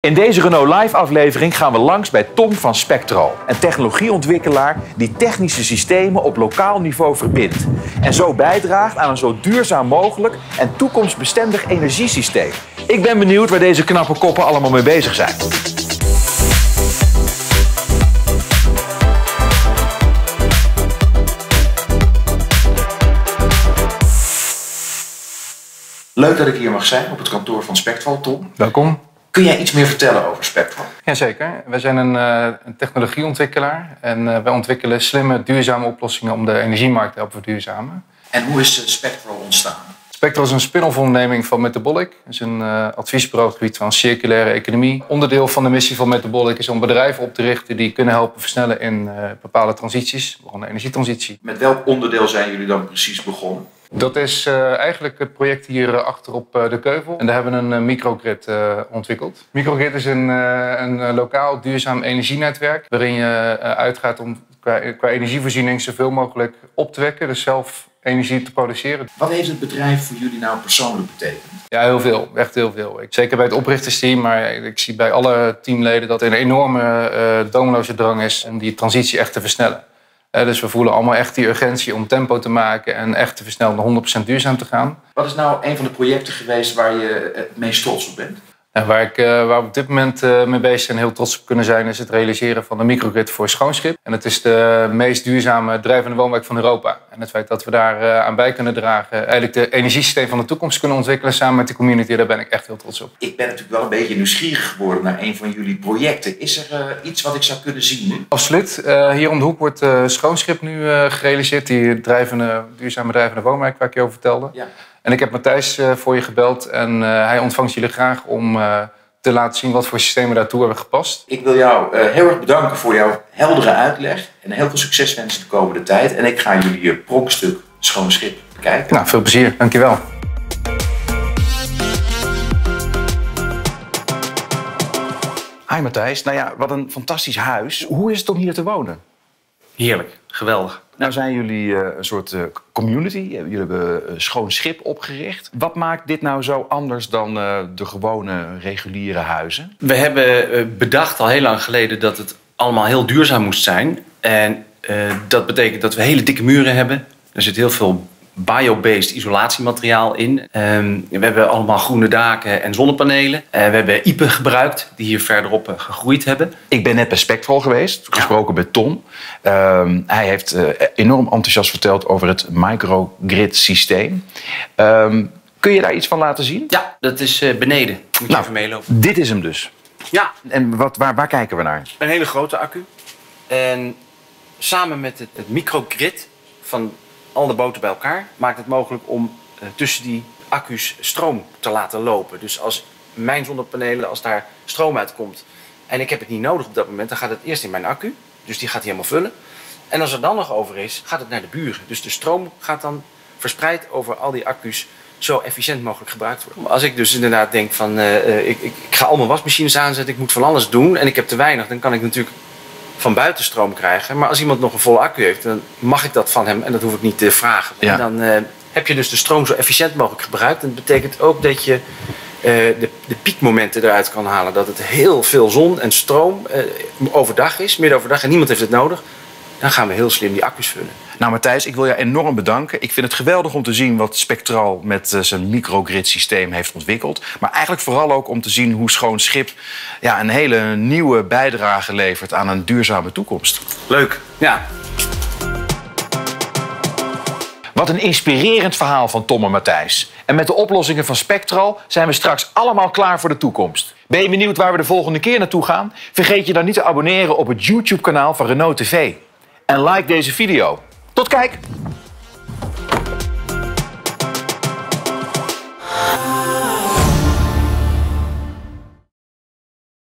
In deze Renault Live aflevering gaan we langs bij Tom van Spectral, een technologieontwikkelaar die technische systemen op lokaal niveau verbindt en zo bijdraagt aan een zo duurzaam mogelijk en toekomstbestendig energiesysteem. Ik ben benieuwd waar deze knappe koppen allemaal mee bezig zijn. Leuk dat ik hier mag zijn op het kantoor van Spectral, Tom. Welkom. Kun jij iets meer vertellen over Spectral? Jazeker. Wij zijn een, uh, een technologieontwikkelaar en uh, wij ontwikkelen slimme, duurzame oplossingen om de energiemarkt te helpen verduurzamen. En hoe is Spectral ontstaan? Spectral is een spin-off onderneming van Metabolic. Het is een uh, adviesbureau op het gebied van circulaire economie. Onderdeel van de missie van Metabolic is om bedrijven op te richten die kunnen helpen versnellen in bepaalde transities, de energietransitie. Met welk onderdeel zijn jullie dan precies begonnen? Dat is uh, eigenlijk het project hier uh, achter op uh, de Keuvel. En daar hebben we een microgrid ontwikkeld. Microgrid is een, een lokaal duurzaam energienetwerk... waarin je uitgaat om qua, qua, energievoorziening zoveel mogelijk op te wekken. Dus zelf energie te produceren. Wat heeft het bedrijf voor jullie nou persoonlijk betekend? Ja, heel veel. Echt heel veel. Ik, zeker bij het oprichtersteam, maar ik zie bij alle teamleden... dat er een enorme domino's drang is om die transitie echt te versnellen dus we voelen allemaal echt die urgentie om tempo te maken en echt te versnellen naar 100% duurzaam te gaan. Wat is nou een van de projecten geweest waar je het meest trots op bent? En waar, ik, uh, waar we op dit moment uh, mee bezig zijn en heel trots op kunnen zijn, is het realiseren van de microgrid voor schoonschip. En het is de meest duurzame drijvende woonwijk van Europa. En het feit dat we daar uh, aan bij kunnen dragen, eigenlijk de energiesysteem van de toekomst kunnen ontwikkelen samen met de community, daar ben ik echt heel trots op. Ik ben natuurlijk wel een beetje nieuwsgierig geworden naar een van jullie projecten. Is er iets wat ik zou kunnen zien nu? Absoluut. hier om de hoek wordt schoonschip nu gerealiseerd, die drijvende, duurzame drijvende woonwijk waar ik je over vertelde. Ja. En ik heb Matthijs uh, voor je gebeld en uh, hij ontvangt jullie graag om uh, te laten zien wat voor systemen daartoe hebben gepast. Ik wil jou heel erg bedanken voor jouw heldere uitleg en heel veel succes wensen de komende tijd. En ik ga jullie je pronkstuk schoon schip bekijken. Nou, veel plezier. Dankjewel. Hi Matthijs. Nou ja, wat een fantastisch huis. Hoe is het om hier te wonen? Heerlijk, geweldig. Nou zijn jullie uh, een soort uh, community. Jullie hebben schoon schip opgericht. Wat maakt dit nou zo anders dan de gewone reguliere huizen? We hebben bedacht al heel lang geleden dat het allemaal heel duurzaam moest zijn. En dat betekent dat we hele dikke muren hebben. Er zit heel veel biobased isolatiemateriaal in. Um, we hebben allemaal groene daken en zonnepanelen. Uh, we hebben IPE gebruikt, die hier verderop uh, gegroeid hebben. Ik ben net bij Spectral geweest, gesproken met Tom. Um, hij heeft uh, enorm enthousiast verteld over het microgrid systeem. Um, kun je daar iets van laten zien? Ja, dat is beneden. Moet je nou, even meelopen. Dit is hem dus. Ja. En wat, waar, waar kijken we naar? Een hele grote accu. En samen met het, het microgrid van al de boten bij elkaar maakt het mogelijk om uh, tussen die accu's stroom te laten lopen. Dus als mijn zonnepanelen, als daar stroom uitkomt en ik heb het niet nodig op dat moment, dan gaat het eerst in mijn accu. Dus die gaat hij helemaal vullen. En als er dan nog over is, gaat het naar de buren. Dus de stroom gaat dan verspreid over al die accu's zo efficiënt mogelijk gebruikt worden. Als ik dus inderdaad denk van uh, ik, ik, ik, ga al mijn wasmachines aanzetten, ik moet van alles doen en ik heb te weinig, dan kan ik natuurlijk van buitenstroom krijgen. Maar als iemand nog een volle accu heeft, dan mag ik dat van hem en dat hoef ik niet te vragen. Ja. En dan uh, heb je dus de stroom zo efficiënt mogelijk gebruikt. En dat betekent ook dat je uh, de, de, piekmomenten eruit kan halen. Dat het heel veel zon en stroom uh, overdag is, midden overdag, en niemand heeft het nodig. Dan gaan we heel slim die accu's vullen. Nou Matthijs, ik wil je enorm bedanken. Ik vind het geweldig om te zien wat Spectral met uh, zijn microgrid systeem heeft ontwikkeld. Maar eigenlijk vooral ook om te zien hoe Schoon Schip ja, een hele nieuwe bijdrage levert aan een duurzame toekomst. Leuk, ja. Wat een inspirerend verhaal van Tom en Matthijs. En met de oplossingen van Spectral zijn we straks allemaal klaar voor de toekomst. Ben je benieuwd waar we de volgende keer naartoe gaan? Vergeet je dan niet te abonneren op het YouTube-kanaal van Renault TV. En like deze video. Tot kijk!